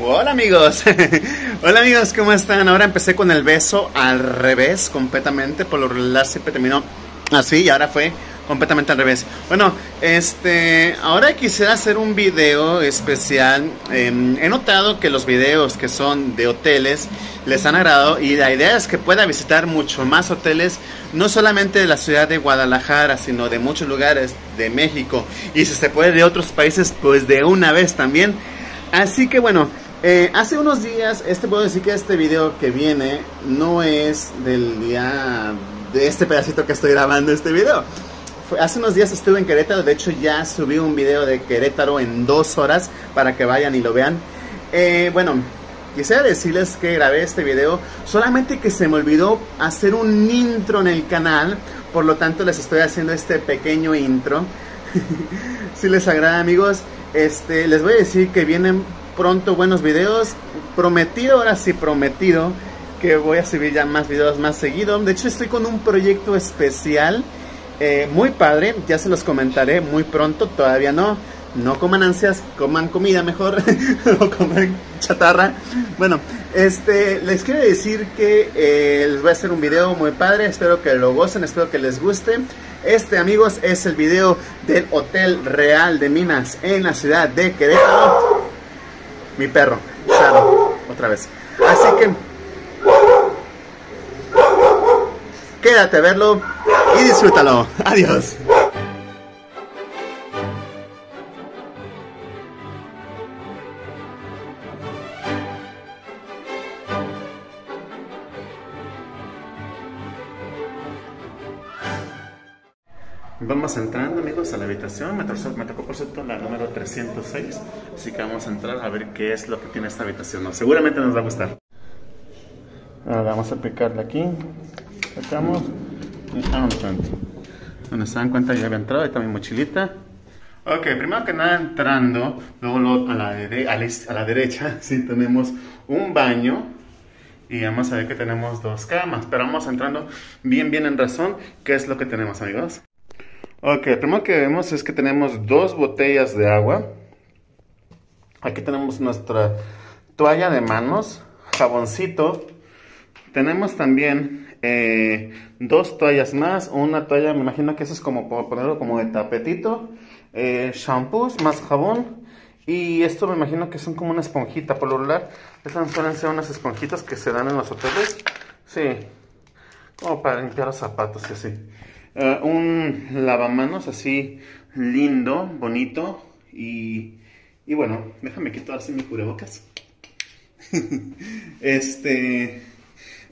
Hola amigos, hola amigos, ¿cómo están? Ahora empecé con el beso al revés completamente, por lo regular siempre terminó así y ahora fue completamente al revés. Bueno, este, ahora quisiera hacer un video especial. Em, he notado que los videos que son de hoteles les han agradado y la idea es que pueda visitar mucho más hoteles, no solamente de la ciudad de Guadalajara, sino de muchos lugares de México y si se puede de otros países, pues de una vez también. Así que bueno, eh, hace unos días, este puedo decir que este video que viene no es del día de este pedacito que estoy grabando este video. hace unos días estuve en Querétaro, de hecho ya subí un video de Querétaro en dos horas para que vayan y lo vean. Eh, bueno, quisiera decirles que grabé este video, solamente que se me olvidó hacer un intro en el canal, por lo tanto les estoy haciendo este pequeño intro. si les agrada amigos, este, les voy a decir que vienen pronto buenos videos. Prometido, ahora sí prometido, que voy a subir ya más videos más seguido. De hecho, estoy con un proyecto especial, eh, muy padre. Ya se los comentaré muy pronto, todavía no. No coman ansias, coman comida mejor, o coman chatarra. Bueno, este, les quiero decir que eh, les voy a hacer un video muy padre. Espero que lo gocen, espero que les guste. Este, amigos, es el video del Hotel Real de Minas en la ciudad de Querétaro. Mi perro, otra vez. Así que quédate a verlo y disfrútalo. Adiós. Vamos entrando amigos a la habitación, me tocó, por cierto la número 306, así que vamos a entrar a ver qué es lo que tiene esta habitación, seguramente nos va a gustar. Ahora vamos a aplicarle aquí, sacamos. Y vamos Bueno, se dan cuenta ya había entrado, ahí está mi mochilita. Ok, primero que nada entrando, luego, a, la a, la, derecha sí tenemos un baño. Y vamos a ver que tenemos dos camas, pero vamos entrando bien bien en razón. Qué es lo que tenemos amigos. Ok, lo primero que vemos es que tenemos dos botellas de agua. Aquí tenemos nuestra toalla de manos, jaboncito. Tenemos también eh, dos toallas más. Una toalla, me imagino que eso es como para ponerlo como de tapetito. Eh, shampoos más jabón. Y esto me imagino que son como una esponjita. Por lo regular, estas suelen ser unas esponjitas que se dan en los hoteles. Sí, como para limpiar los zapatos y así. Eh, un lavamanos así lindo, bonito y, y bueno, déjame quitar así mi cubrebocas. este,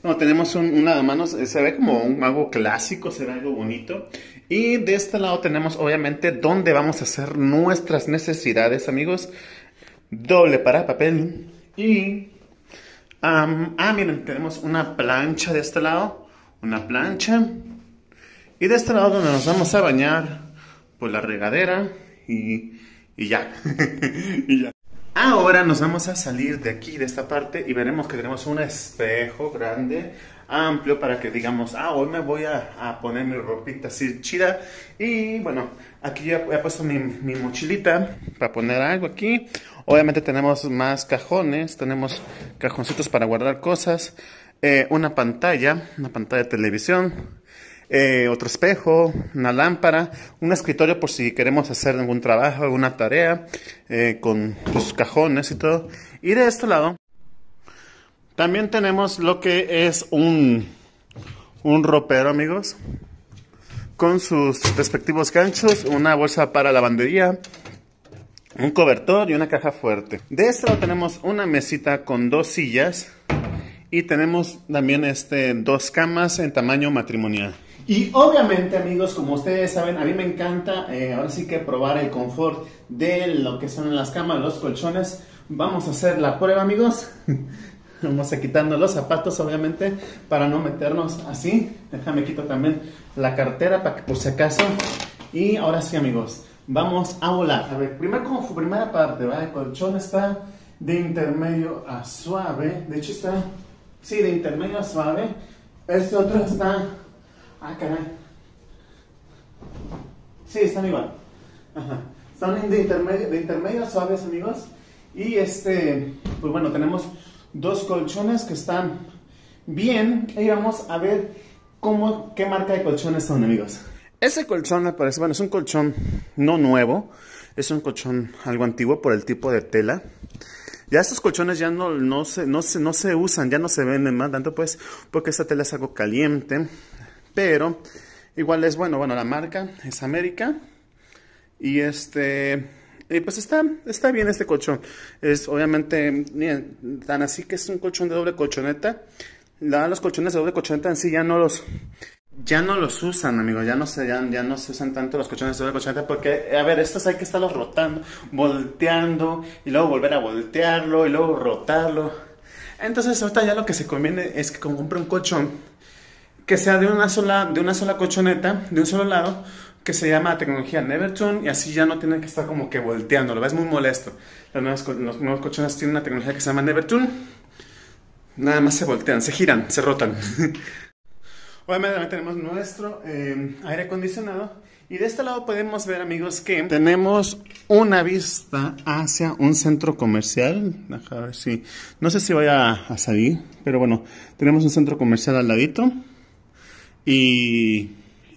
no, tenemos un, lavamanos, eh, se ve como un, algo clásico, se ve algo bonito. Y de este lado tenemos obviamente donde vamos a hacer nuestras necesidades, amigos. Doble para papel. Y, ah, miren, tenemos una plancha de este lado, una plancha y de este lado donde nos vamos a bañar, pues la regadera y, y ya. y ya. Ahora nos vamos a salir de aquí, de esta parte, y veremos que tenemos un espejo grande, amplio, para que digamos, ah, hoy me voy a, poner mi ropita así chida. Y bueno, aquí ya he puesto mi, mi, mochilita para poner algo aquí. Obviamente tenemos más cajones, tenemos cajoncitos para guardar cosas, eh, una pantalla, una pantalla de televisión, eh, otro espejo, una lámpara, un escritorio por si queremos hacer algún trabajo, alguna tarea, eh, con los cajones y todo. Y de este lado también tenemos lo que es un, un ropero, amigos, con sus respectivos ganchos, una bolsa para lavandería, un cobertor y una caja fuerte. De este lado tenemos una mesita con dos sillas y tenemos también este, dos camas en tamaño matrimonial. Y obviamente, amigos, como ustedes saben, a mí me encanta eh, ahora sí que probar el confort de lo que son las camas, los colchones. Vamos a hacer la prueba, amigos. Vamos a quitarnos los zapatos, obviamente, para no meternos así. Déjame quito también la cartera para que por si acaso. Y ahora sí, amigos, vamos a volar. A ver, primero como primera parte, ¿vale? El colchón está de intermedio a suave. De hecho está, sí, de intermedio a suave. Este otro está Ah, caray. Sí, están igual. Ajá. Están de intermedio, de intermedio suaves, amigos. Y este, pues bueno, tenemos dos colchones que están bien. Y vamos a ver cómo, qué marca de colchones son, amigos. Ese colchón me parece, bueno, es un colchón no nuevo, es un colchón algo antiguo por el tipo de tela. Ya estos colchones ya no, no, se, no, se, no se usan, ya no se venden más tanto pues porque esta tela es algo caliente. Pero igual es bueno, bueno, la marca es América. Y este, pues está, está bien este colchón. Es obviamente tan así que es un colchón de doble colchoneta. La, los colchones de doble colchoneta en sí ya no los ya no los usan, amigos, ya no se, ya, no usan tanto los colchones de colchoneta porque, a ver, estos hay que estarlos rotando, volteando y luego volver a voltearlo y luego rotarlo. Entonces ahorita ya lo que se conviene es que compre un colchón que sea de una sola, de una sola colchoneta, de un solo lado, que se llama tecnología Nevertune y así ya no tiene que estar como que volteando, lo ves muy molesto. Los nuevos, colchones tienen una tecnología que se llama Nevertune. Nada más se voltean, se giran, se rotan. Obviamente tenemos nuestro eh, aire acondicionado. Y de este lado podemos ver, amigos, que tenemos una vista hacia un centro comercial. A ver si... No sé si vaya a salir, pero bueno, tenemos un centro comercial al ladito. Y,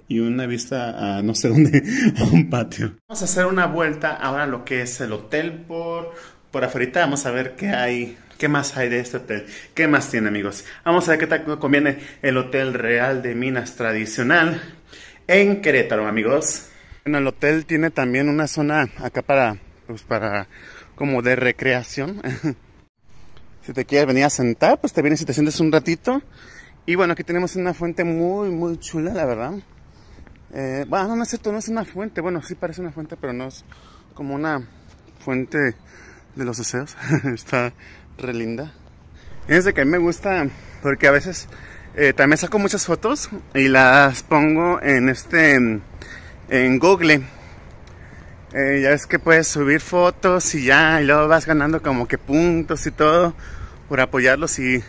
y una vista a no sé dónde, a un patio. Vamos a hacer una vuelta ahora a lo que es el hotel por, por afuera. Vamos a ver qué hay ¿Qué más hay de este hotel? ¿Qué más tiene, amigos? Vamos a ver qué tal conviene el Hotel Real de Minas tradicional en Querétaro, amigos. Bueno, el hotel tiene también una zona acá para, pues para, como de recreación. si te quieres venir a sentar, pues te vienes y te sientes un ratito. Y bueno, aquí tenemos una fuente muy, muy chula, la verdad. Eh, bueno, no es cierto, no es una fuente. Bueno, sí parece una fuente, pero no es como una fuente de los deseos. Está re linda. Fíjense que a mí me gusta porque a veces eh, también saco muchas fotos y las pongo en este en Google. Eh, ya ves que puedes subir fotos y ya, y luego vas ganando como que puntos y todo por apoyarlos y,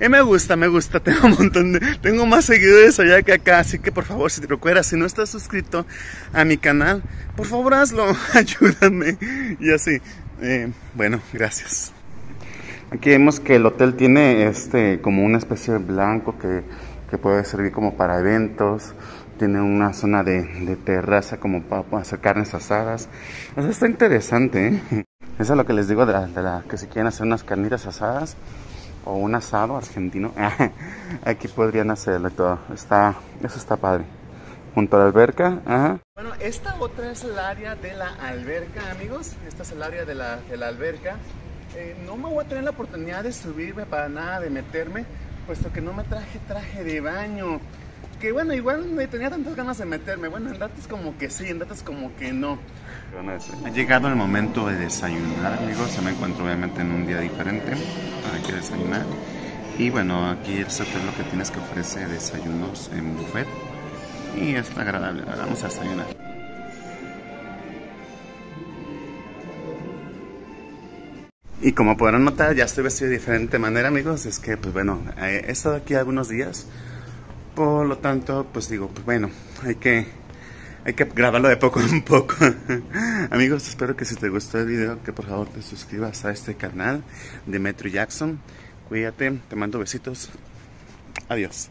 y me gusta, me gusta, tengo un montón de, tengo más seguidores allá que acá, así que por favor si te recuerdas, si no estás suscrito a mi canal, por favor hazlo, ayúdame y así, eh, bueno, gracias. Aquí vemos que el hotel tiene este como una especie de blanco que, que puede servir como para eventos. Tiene una zona de, terraza como para, hacer carnes asadas. O está interesante, ¿eh? Eso es lo que les digo de la, de la que si quieren hacer unas carnitas asadas o un asado argentino, aquí podrían hacerlo todo. Está, eso está padre. Junto a la alberca. Bueno, esta otra es el área de la alberca, amigos. Esta es el área de la, de la alberca. Eh, no me voy a tener la oportunidad de subirme para nada, de meterme, puesto que no me traje traje de baño. Que bueno, igual me tenía tantas ganas de meterme. Bueno, en datos como que sí, en datos como que no. Ha llegado el momento de desayunar, amigos. Se me encuentro obviamente en un día diferente. Hay que desayunar. Y bueno, aquí es lo que tienes que ofrecer desayunos en buffet. Y está agradable. vamos a desayunar. Y como podrán notar, ya estoy vestido de diferente manera, amigos. Es que, pues bueno, he estado aquí algunos días. Por lo tanto, pues digo, pues bueno, hay que, hay que grabarlo de poco en poco. amigos, espero que si te gustó el video, que por favor te suscribas a este canal de Metro Jackson. Cuídate, te mando besitos. Adiós.